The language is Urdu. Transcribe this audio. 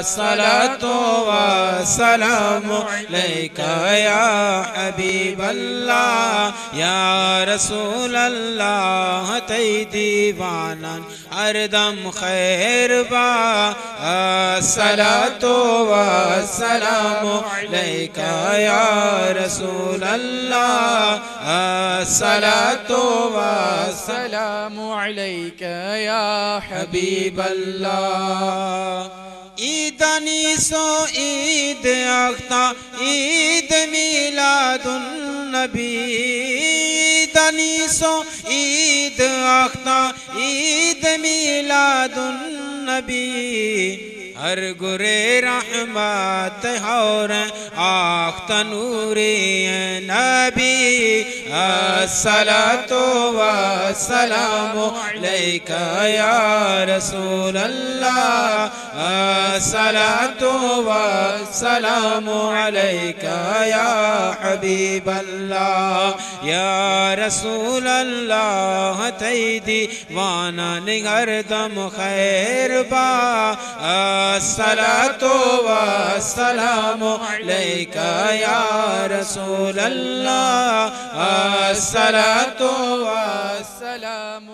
صلاة والسلام عليك يا حبيب الله، يا رسول الله تی دیوانا اردم خیر با. الصلاة والسلام عليك يا رسول الله. الصلاة والسلام عليك يا حبيب الله. تنی سو عید اختا عید میلاد النبی۔ عید نیسو عید اختا عید میلاد النبی۔ ہر گرے رحمت اور آخت نوری نبی الصلاة والسلام علیکہ یا رسول اللہ الصلاة والسلام علیکہ یا حبیب اللہ، یا رسول اللہ، تیدی وانا نگر دم خیر با الصلاة والسلام عليك يا رسول الله. الصلاة والسلام